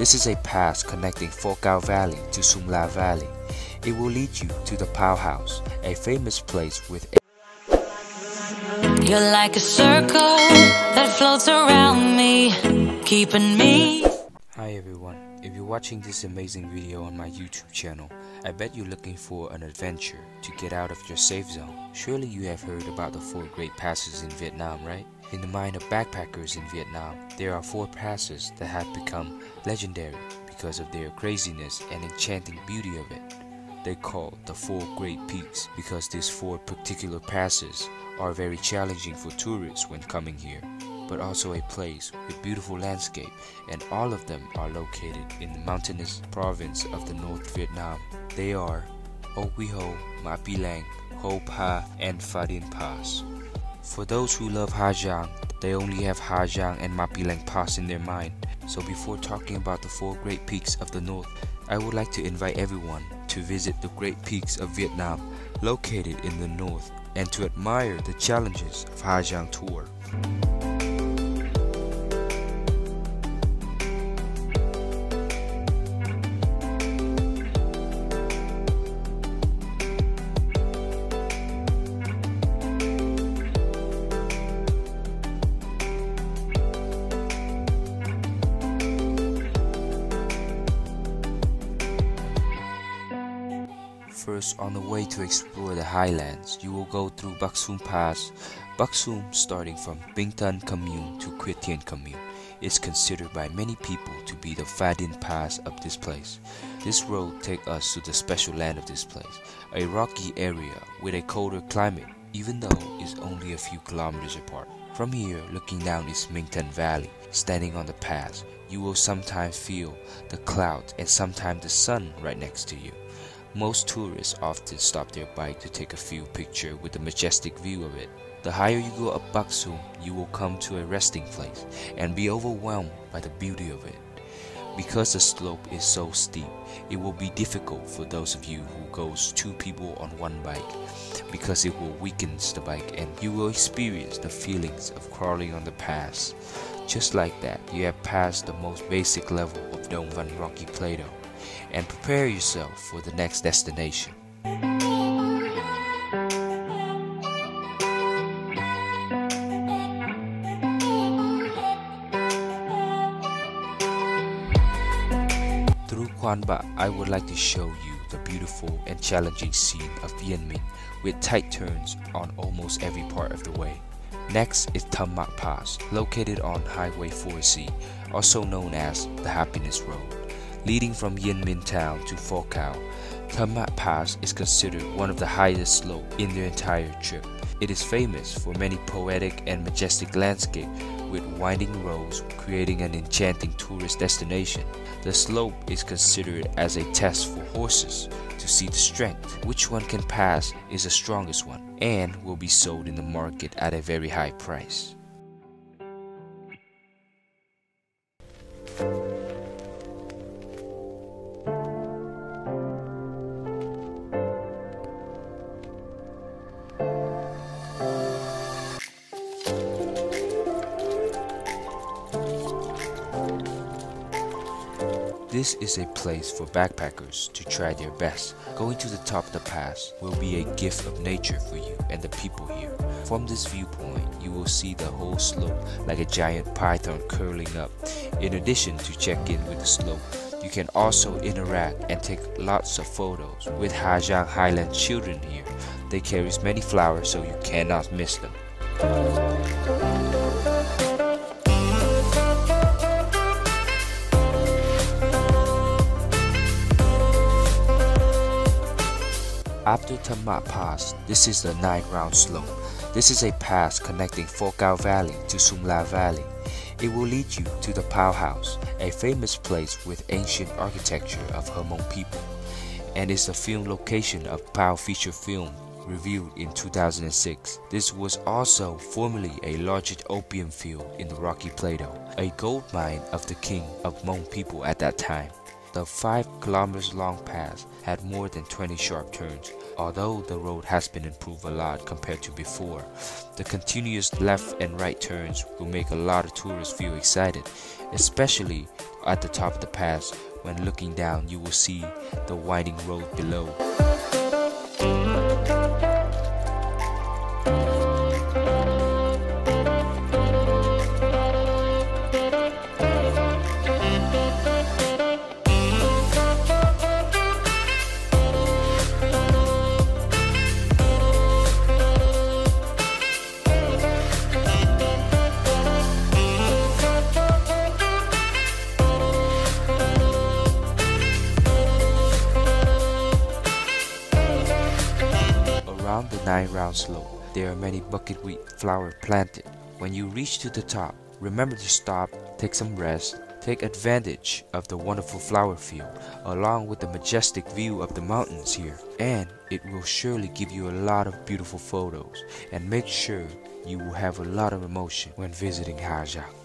This is a pass connecting Pho Cao Valley to Sum La Valley. It will lead you to the Pao a famous place with You're like a circle that floats around me, keeping me. Hi everyone, if you're watching this amazing video on my YouTube channel, I bet you're looking for an adventure to get out of your safe zone. Surely you have heard about the four great passes in Vietnam, right? In the mind of backpackers in Vietnam, there are four passes that have become legendary because of their craziness and enchanting beauty of it. They call the four great peaks because these four particular passes are very challenging for tourists when coming here but also a place with beautiful landscape and all of them are located in the mountainous province of the North Vietnam. They are Ho, Ma Pi Leng, Khau Pha and Pha Din Pass. For those who love Ha they only have Ha and Ma Pi Leng Pass in their mind. So before talking about the four great peaks of the north, I would like to invite everyone to visit the great peaks of Vietnam located in the north and to admire the challenges of Ha Tour. First, on the way to explore the highlands, you will go through Bac Sum Pass. Bac Sum, starting from Minh Tan Commune to Quyet Tien Commune, is considered by many people to be the Pha Din Pass of this place. This road takes us to the special land of this place, a rocky area with a colder climate, even though it's only a few kilometers apart. From here, looking down is Minh Tan Valley. Standing on the pass, you will sometimes feel the clouds and sometimes the sun right next to you. Most tourists often stop their bike to take a few pictures with the majestic view of it. The higher you go up Bac Sum, you will come to a resting place and be overwhelmed by the beauty of it. Because the slope is so steep, it will be difficult for those of you who goes two people on one bike because it will weaken the bike and you will experience the feelings of crawling on the pass. Just like that, you have passed the most basic level of Dong Van Rocky Plateau and prepare yourself for the next destination. Through Quan Ba, I would like to show you the beautiful and challenging scene of Minh with tight turns on almost every part of the way. Next is Tham Ma Pass, located on Highway 4C, also known as the Happiness Road. Leading from Yen Minh Town to Tham Ma Pass is considered one of the highest slopes in the entire trip. It is famous for many poetic and majestic landscape with winding roads creating an enchanting tourist destination. The slope is considered as a test for horses to see the strength. Which one can pass is the strongest one and will be sold in the market at a very high price. This is a place for backpackers to try their best. Going to the top of the pass will be a gift of nature for you and the people here. From this viewpoint, you will see the whole slope like a giant python curling up. In addition to check in with the slope, you can also interact and take lots of photos with Ha Giang Highland children here. They carry many flowers so you cannot miss them. After Tham Ma Pass, this is the 9 round slope. This is a pass connecting Cao Valley to Sum La Valley. It will lead you to the Pao House, a famous place with ancient architecture of Hmong people, and is a film location of Pao feature film reviewed in 2006. This was also formerly a largest opium field in the Rocky Plateau, a gold mine of the king of Hmong people at that time. The 5 kilometers long pass had more than 20 sharp turns, although the road has been improved a lot compared to before. The continuous left and right turns will make a lot of tourists feel excited, especially at the top of the pass. When looking down, you will see the winding road below. Around the nine round slope, there are many buckwheat flowers planted. When you reach to the top, remember to stop, take some rest, take advantage of the wonderful flower field, along with the majestic view of the mountains here. And it will surely give you a lot of beautiful photos. And make sure you will have a lot of emotion when visiting Ha Giang.